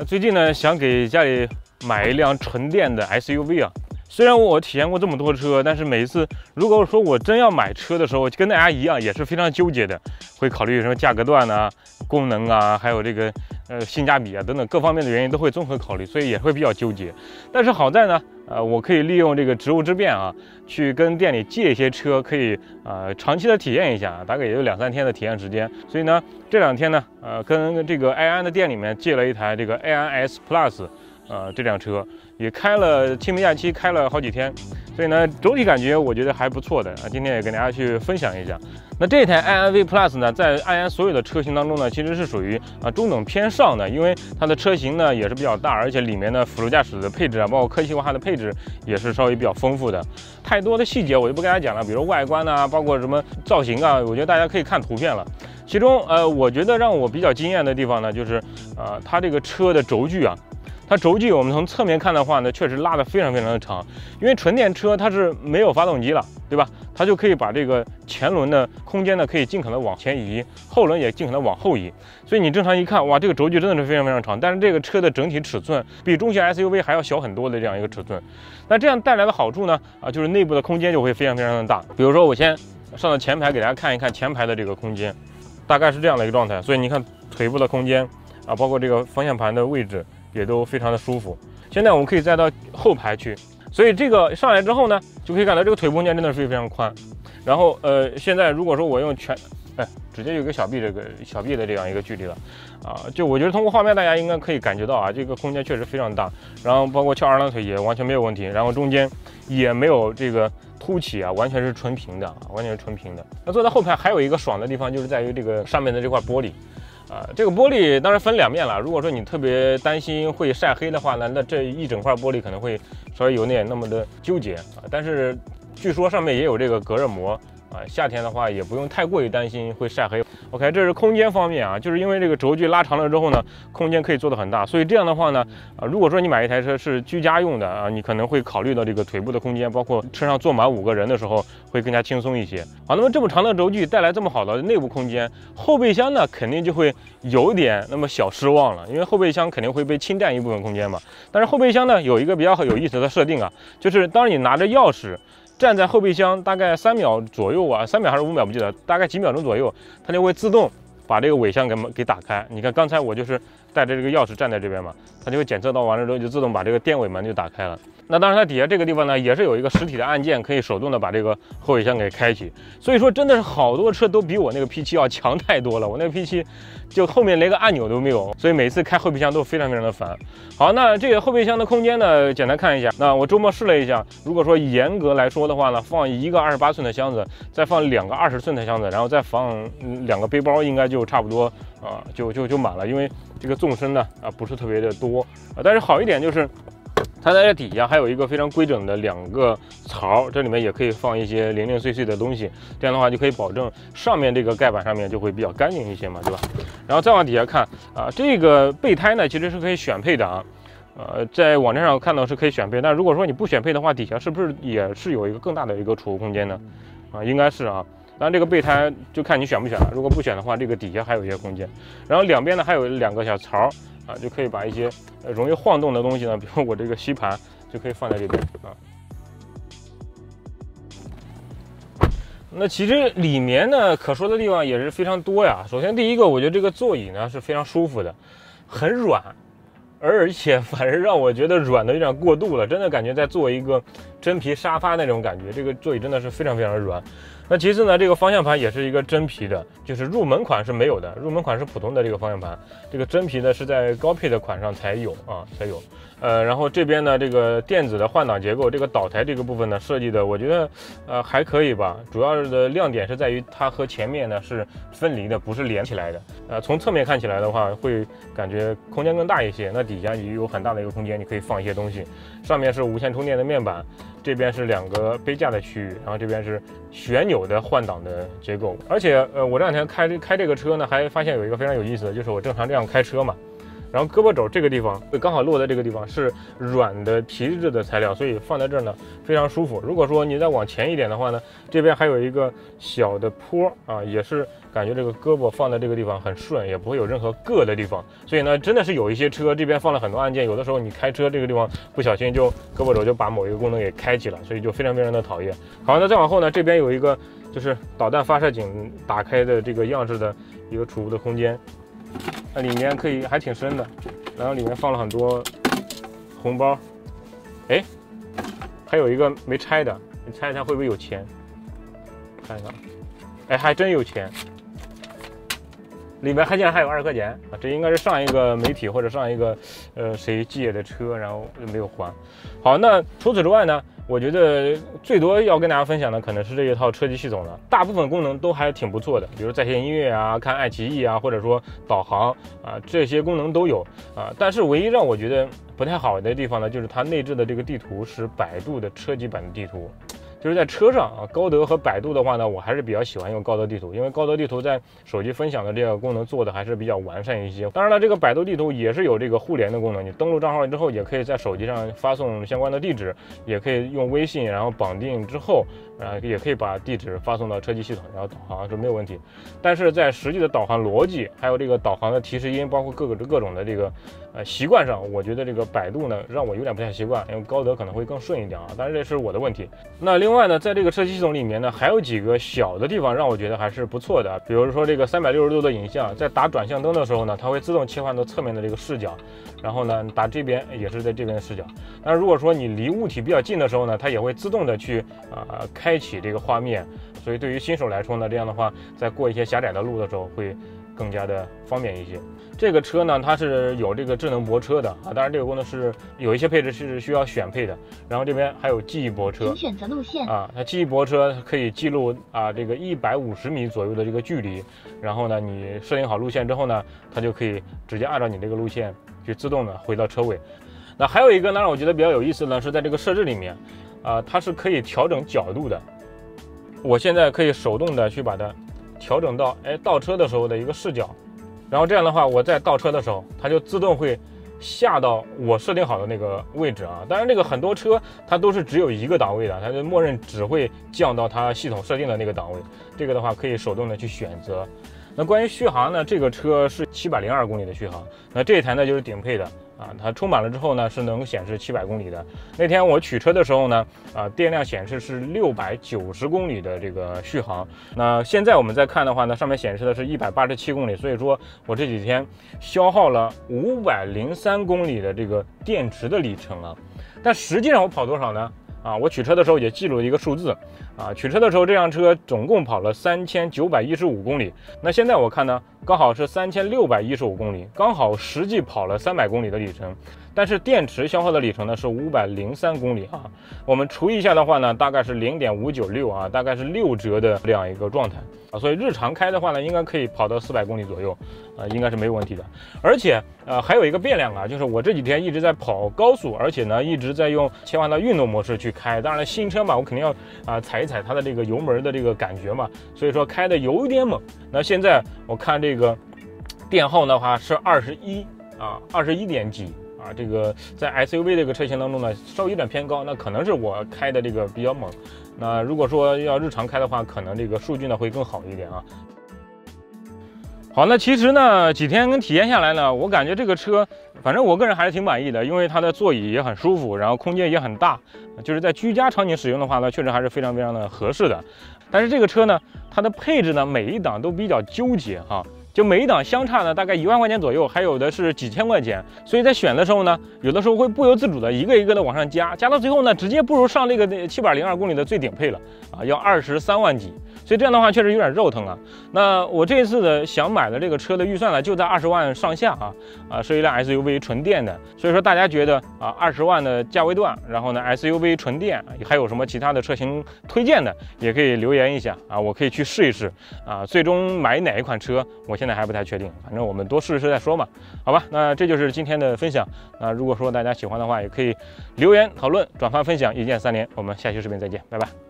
那最近呢，想给家里买一辆纯电的 SUV 啊。虽然我体验过这么多车，但是每一次如果说我真要买车的时候，跟大家一样也是非常纠结的，会考虑什么价格段啊、功能啊，还有这个呃性价比啊等等各方面的原因都会综合考虑，所以也会比较纠结。但是好在呢，呃，我可以利用这个职务之便啊，去跟店里借一些车，可以呃长期的体验一下，大概也就两三天的体验时间。所以呢，这两天呢，呃，跟这个爱安的店里面借了一台这个爱安 S Plus。呃，这辆车也开了清明假期，开了好几天，所以呢，总体感觉我觉得还不错的啊。今天也跟大家去分享一下。那这台爱安 V Plus 呢，在爱安所有的车型当中呢，其实是属于啊中等偏上的，因为它的车型呢也是比较大，而且里面的辅助驾驶的配置啊，包括科技化的配置也是稍微比较丰富的。太多的细节我就不跟大家讲了，比如外观啊，包括什么造型啊，我觉得大家可以看图片了。其中呃，我觉得让我比较惊艳的地方呢，就是呃，它这个车的轴距啊。它轴距我们从侧面看的话呢，确实拉得非常非常的长，因为纯电车它是没有发动机了，对吧？它就可以把这个前轮的空间呢，可以尽可能往前移，后轮也尽可能往后移。所以你正常一看，哇，这个轴距真的是非常非常长。但是这个车的整体尺寸比中型 SUV 还要小很多的这样一个尺寸。那这样带来的好处呢，啊，就是内部的空间就会非常非常的大。比如说我先上到前排给大家看一看前排的这个空间，大概是这样的一个状态。所以你看腿部的空间啊，包括这个方向盘的位置。也都非常的舒服。现在我们可以再到后排去，所以这个上来之后呢，就可以感到这个腿部空间真的是非常宽。然后呃，现在如果说我用全，哎，直接有个小臂这个小臂的这样一个距离了啊，就我觉得通过画面大家应该可以感觉到啊，这个空间确实非常大。然后包括翘二郎腿也完全没有问题，然后中间也没有这个凸起啊，完全是纯平的啊，完全是纯平的。那坐在后排还有一个爽的地方，就是在于这个上面的这块玻璃。啊，这个玻璃当然分两面了。如果说你特别担心会晒黑的话呢，那这一整块玻璃可能会稍微有点那么的纠结啊。但是据说上面也有这个隔热膜。啊，夏天的话也不用太过于担心会晒黑。OK，这是空间方面啊，就是因为这个轴距拉长了之后呢，空间可以做得很大，所以这样的话呢，啊，如果说你买一台车是居家用的啊，你可能会考虑到这个腿部的空间，包括车上坐满五个人的时候会更加轻松一些。好，那么这么长的轴距带来这么好的内部空间，后备箱呢肯定就会有点那么小失望了，因为后备箱肯定会被侵占一部分空间嘛。但是后备箱呢有一个比较有意思的设定啊，就是当你拿着钥匙。站在后备箱大概三秒左右啊，三秒还是五秒不记得，大概几秒钟左右，它就会自动把这个尾箱给给打开。你看刚才我就是带着这个钥匙站在这边嘛，它就会检测到完了之后就自动把这个电尾门就打开了。那当然，它底下这个地方呢，也是有一个实体的按键，可以手动的把这个后备箱给开启。所以说，真的是好多车都比我那个 P7 要强太多了。我那个 P7 就后面连个按钮都没有，所以每次开后备箱都非常非常的烦。好，那这个后备箱的空间呢，简单看一下。那我周末试了一下，如果说严格来说的话呢，放一个二十八寸的箱子，再放两个二十寸的箱子，然后再放两个背包，应该就就差不多啊，就就就满了。因为这个纵深呢啊不是特别的多啊，但是好一点就是。它在这底下还有一个非常规整的两个槽，这里面也可以放一些零零碎碎的东西，这样的话就可以保证上面这个盖板上面就会比较干净一些嘛，对吧？然后再往底下看啊，这个备胎呢其实是可以选配的啊，呃，在网站上看到是可以选配，但如果说你不选配的话，底下是不是也是有一个更大的一个储物空间呢？啊，应该是啊，当然这个备胎就看你选不选了，如果不选的话，这个底下还有一些空间，然后两边呢还有两个小槽。啊，就可以把一些容易晃动的东西呢，比如我这个吸盘，就可以放在这边啊。那其实里面呢，可说的地方也是非常多呀。首先第一个，我觉得这个座椅呢是非常舒服的，很软，而且反正让我觉得软的有点过度了，真的感觉在坐一个真皮沙发那种感觉。这个座椅真的是非常非常软。那其次呢，这个方向盘也是一个真皮的，就是入门款是没有的，入门款是普通的这个方向盘，这个真皮的是在高配的款上才有啊，才有。呃，然后这边呢，这个电子的换挡结构，这个导台这个部分呢设计的，我觉得呃还可以吧。主要的亮点是在于它和前面呢是分离的，不是连起来的。呃，从侧面看起来的话，会感觉空间更大一些。那底下也有很大的一个空间，你可以放一些东西。上面是无线充电的面板。这边是两个杯架的区域，然后这边是旋钮的换挡的结构，而且呃，我这两天开开这个车呢，还发现有一个非常有意思的，就是我正常这样开车嘛，然后胳膊肘这个地方会刚好落在这个地方，是软的皮质的材料，所以放在这儿呢非常舒服。如果说你再往前一点的话呢，这边还有一个小的坡啊，也是感觉这个胳膊放在这个地方很顺，也不会有任何硌的地方。所以呢，真的是有一些车这边放了很多按键，有的时候你开车这个地方不小心就胳膊肘就把某一个功能给开启了，所以就非常非常的讨厌。好，那再往后呢，这边有一个就是导弹发射井打开的这个样式的一个储物的空间。那里面可以还挺深的，然后里面放了很多红包，哎，还有一个没拆的，你猜一下会不会有钱？看一看，哎，还真有钱，里面还竟然还有二十块钱啊！这应该是上一个媒体或者上一个呃谁借的车，然后没有还。好，那除此之外呢？我觉得最多要跟大家分享的可能是这一套车机系统了，大部分功能都还挺不错的，比如在线音乐啊、看爱奇艺啊，或者说导航啊，这些功能都有啊。但是唯一让我觉得不太好的地方呢，就是它内置的这个地图是百度的车机版的地图。就是在车上啊，高德和百度的话呢，我还是比较喜欢用高德地图，因为高德地图在手机分享的这个功能做的还是比较完善一些。当然了，这个百度地图也是有这个互联的功能，你登录账号之后，也可以在手机上发送相关的地址，也可以用微信，然后绑定之后，啊，也可以把地址发送到车机系统，然后导航是没有问题。但是在实际的导航逻辑，还有这个导航的提示音，包括各个各种的这个呃习惯上，我觉得这个百度呢让我有点不太习惯，因为高德可能会更顺一点啊。但是这是我的问题。那另。外呢，在这个车机系统里面呢，还有几个小的地方让我觉得还是不错的。比如说这个三百六十度的影像，在打转向灯的时候呢，它会自动切换到侧面的这个视角，然后呢，打这边也是在这边的视角。那如果说你离物体比较近的时候呢，它也会自动的去啊开启这个画面。所以对于新手来说呢，这样的话，在过一些狭窄的路的时候会。更加的方便一些。这个车呢，它是有这个智能泊车的啊，当然这个功能是有一些配置是需要选配的。然后这边还有记忆泊车，请选择路线啊，它记忆泊车可以记录啊这个一百五十米左右的这个距离。然后呢，你设定好路线之后呢，它就可以直接按照你这个路线去自动的回到车位。那还有一个呢，让我觉得比较有意思呢，是在这个设置里面啊，它是可以调整角度的。我现在可以手动的去把它。调整到哎倒车的时候的一个视角，然后这样的话，我在倒车的时候，它就自动会下到我设定好的那个位置啊。当然，这个很多车它都是只有一个档位的，它就默认只会降到它系统设定的那个档位。这个的话可以手动的去选择。那关于续航呢，这个车是七百零二公里的续航，那这一台呢就是顶配的。啊，它充满了之后呢，是能显示七百公里的。那天我取车的时候呢，啊，电量显示是六百九十公里的这个续航。那现在我们再看的话呢，上面显示的是一百八十七公里，所以说我这几天消耗了五百零三公里的这个电池的里程啊。但实际上我跑多少呢？啊，我取车的时候也记录了一个数字，啊，取车的时候这辆车总共跑了三千九百一十五公里。那现在我看呢，刚好是三千六百一十五公里，刚好实际跑了三百公里的里程。但是电池消耗的里程呢是五百零三公里啊，我们除一下的话呢，大概是零点五九六啊，大概是六折的这样一个状态啊，所以日常开的话呢，应该可以跑到四百公里左右啊，应该是没有问题的。而且呃还有一个变量啊，就是我这几天一直在跑高速，而且呢一直在用切换到运动模式去开。当然新车嘛，我肯定要啊踩一踩它的这个油门的这个感觉嘛，所以说开的有点猛。那现在我看这这个电耗的话是二十一啊，二十一点几。啊，这个在 SUV 这个车型当中呢，稍微有点偏高，那可能是我开的这个比较猛。那如果说要日常开的话，可能这个数据呢会更好一点啊。好，那其实呢几天跟体验下来呢，我感觉这个车，反正我个人还是挺满意的，因为它的座椅也很舒服，然后空间也很大，就是在居家场景使用的话呢，确实还是非常非常的合适的。但是这个车呢，它的配置呢，每一档都比较纠结哈。就每一档相差呢，大概一万块钱左右，还有的是几千块钱，所以在选的时候呢，有的时候会不由自主的一个一个的往上加，加到最后呢，直接不如上这个七百零二公里的最顶配了啊，要二十三万几。所以这样的话确实有点肉疼啊。那我这一次的想买的这个车的预算呢，就在二十万上下啊啊，是一辆 SUV 纯电的。所以说大家觉得啊，二十万的价位段，然后呢 SUV 纯电，还有什么其他的车型推荐的，也可以留言一下啊，我可以去试一试啊。最终买哪一款车，我现在还不太确定，反正我们多试试再说嘛。好吧，那这就是今天的分享。那如果说大家喜欢的话，也可以留言讨论、转发分享，一键三连。我们下期视频再见，拜拜。